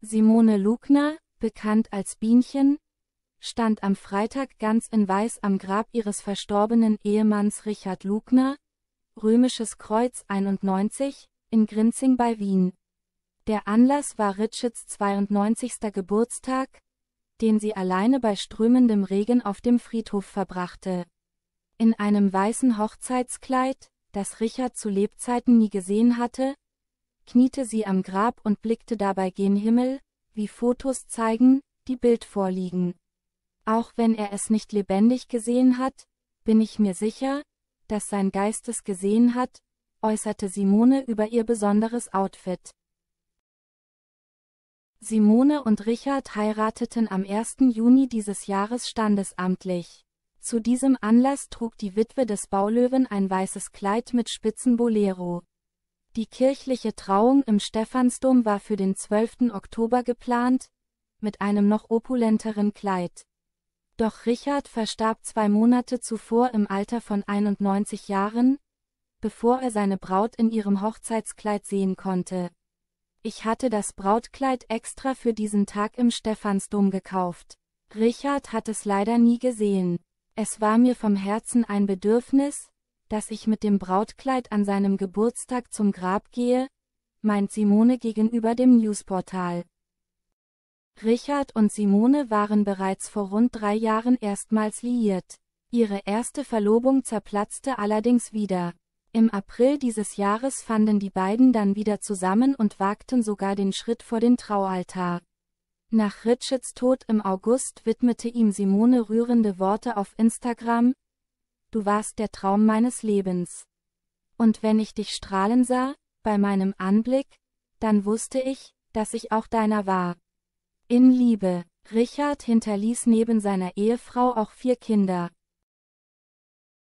Simone Lugner, bekannt als Bienchen, stand am Freitag ganz in Weiß am Grab ihres verstorbenen Ehemanns Richard Lugner, Römisches Kreuz 91, in Grinzing bei Wien. Der Anlass war Richards 92. Geburtstag, den sie alleine bei strömendem Regen auf dem Friedhof verbrachte. In einem weißen Hochzeitskleid, das Richard zu Lebzeiten nie gesehen hatte, kniete sie am Grab und blickte dabei gen Himmel, wie Fotos zeigen, die Bild vorliegen. Auch wenn er es nicht lebendig gesehen hat, bin ich mir sicher, dass sein Geist es gesehen hat, äußerte Simone über ihr besonderes Outfit. Simone und Richard heirateten am 1. Juni dieses Jahres standesamtlich. Zu diesem Anlass trug die Witwe des Baulöwen ein weißes Kleid mit Spitzenbolero. Die kirchliche Trauung im Stephansdom war für den 12. Oktober geplant, mit einem noch opulenteren Kleid. Doch Richard verstarb zwei Monate zuvor im Alter von 91 Jahren, bevor er seine Braut in ihrem Hochzeitskleid sehen konnte. Ich hatte das Brautkleid extra für diesen Tag im Stephansdom gekauft. Richard hat es leider nie gesehen. Es war mir vom Herzen ein Bedürfnis, dass ich mit dem Brautkleid an seinem Geburtstag zum Grab gehe, meint Simone gegenüber dem Newsportal. Richard und Simone waren bereits vor rund drei Jahren erstmals liiert. Ihre erste Verlobung zerplatzte allerdings wieder. Im April dieses Jahres fanden die beiden dann wieder zusammen und wagten sogar den Schritt vor den Traualtar. Nach Richards Tod im August widmete ihm Simone rührende Worte auf Instagram, Du warst der Traum meines Lebens. Und wenn ich dich strahlen sah, bei meinem Anblick, dann wusste ich, dass ich auch deiner war. In Liebe. Richard hinterließ neben seiner Ehefrau auch vier Kinder.